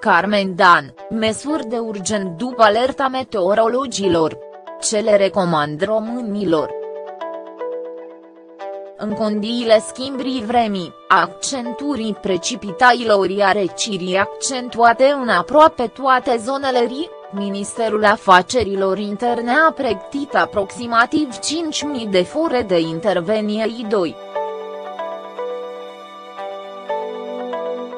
Carmen Dan, măsuri de urgent după alerta meteorologilor. Ce le recomand românilor? În condiile schimbrii vremii, accenturii precipitailor iar recirii accentuate în aproape toate zonele rii, Ministerul Afacerilor Interne a pregătit aproximativ 5.000 de fore de intervenie I2.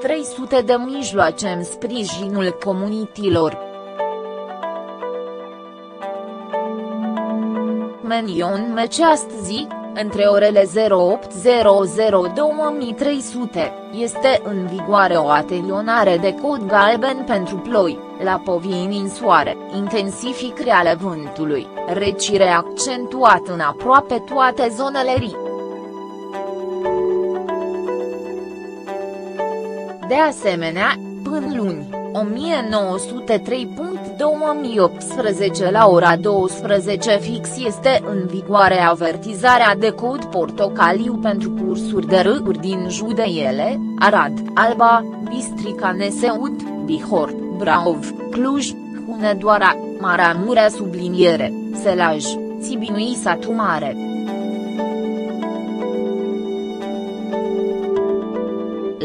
300 de mijloace în sprijinul comunitilor. Menion mece astăzi, între orele 08.00-2300, este în vigoare o atenionare de cod galben pentru ploi, la povii în soare, intensificare ale vântului, recire accentuat în aproape toate zonele rii. De asemenea, până luni, 1903.2018 la ora 12 fix este în vigoare avertizarea de cod portocaliu pentru cursuri de râuri din Judeiele, Arad, Alba, Bistrica Neseud, Bihor, Brașov, Cluj, Hunedoara, Maramurea subliniere, Selaj, Țibinui Satu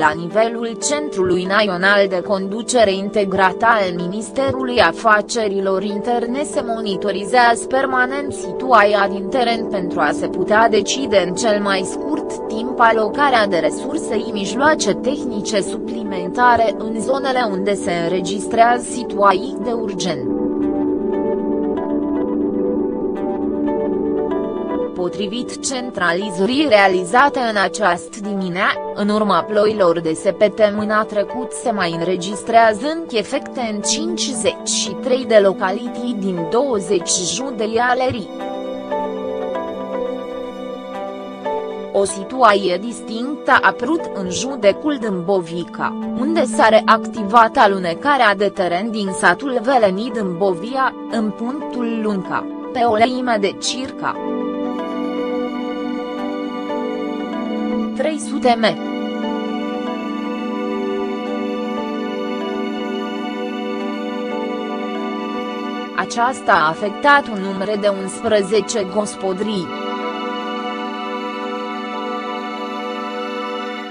La nivelul Centrului Național de Conducere Integrată al Ministerului Afacerilor Interne se monitorizează permanent situația din teren pentru a se putea decide în cel mai scurt timp alocarea de resurse și mijloace tehnice suplimentare în zonele unde se înregistrează situații de urgență. Potrivit centralizării realizate în această dimineață, în urma ploilor de săptămâna trecut se mai înregistrează încă efecte în 53 de localități din 20 judei ale rii. O situație distinctă a apărut în judecul Dâmbovica, unde s-a reactivat alunecarea de teren din satul Velenid Dâmbovia, în punctul Lunca, pe o leime de circa 300 m. Aceasta a afectat un număr de 11 gospodării.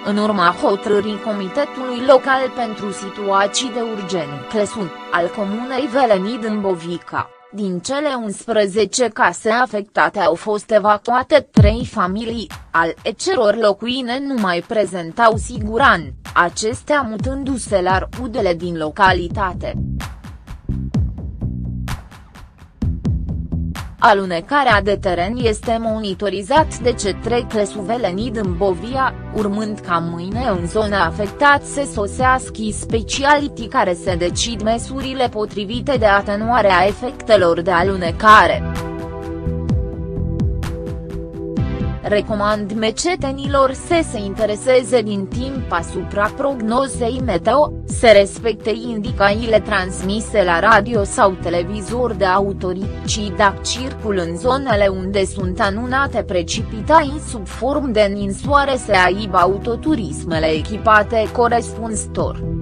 În urma hotărârii Comitetului Local pentru Situații de Urgență Clesun, al Comunei Velenid în Bovica, din cele 11 case afectate au fost evacuate trei familii, al ecelor locuine nu mai prezentau siguran, acestea mutându-se la udele din localitate. Alunecarea de teren este monitorizat de cetre clesuveleni din Bovia, urmând ca mâine în zona afectată să sosească specialitii care se decid măsurile potrivite de atenuare a efectelor de alunecare. Recomand mecetenilor să se intereseze din timp asupra prognozei meteo, să respecte indicațiile transmise la radio sau televizor de autorități dacă circul în zonele unde sunt anunate precipitații sub formă de ninsoare să aibă autoturismele echipate corespunzător.